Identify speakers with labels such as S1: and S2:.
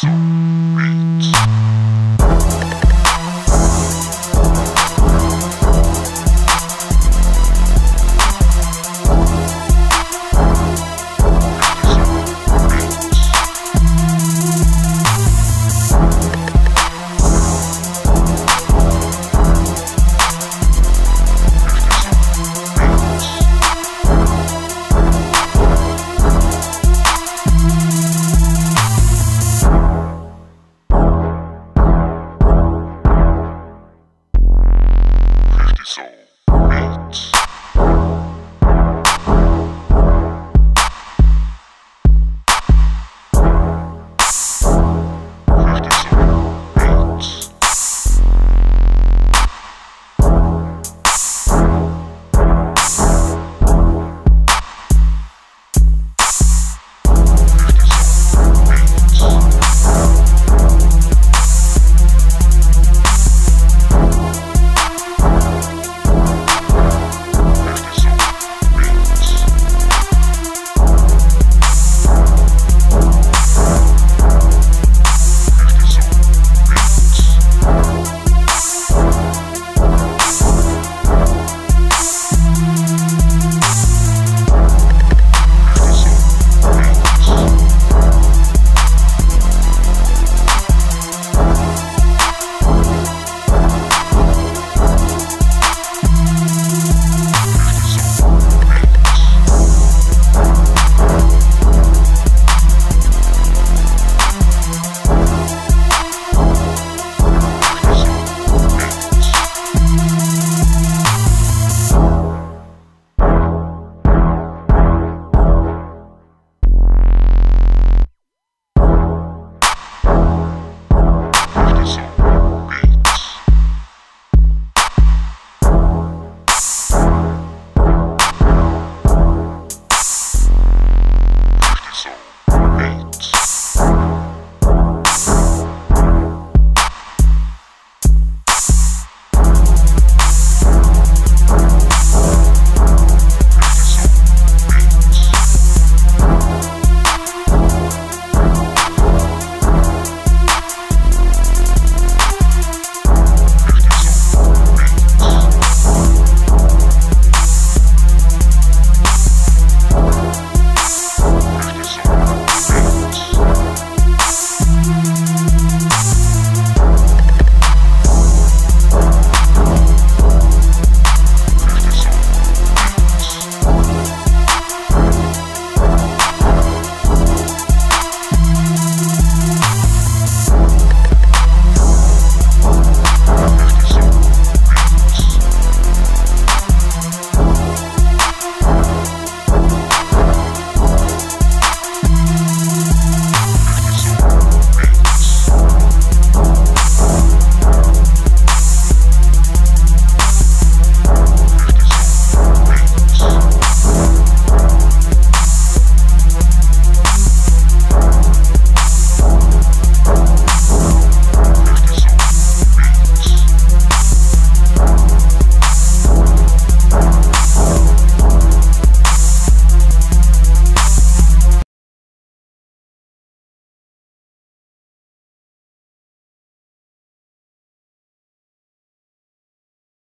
S1: Tchau. show.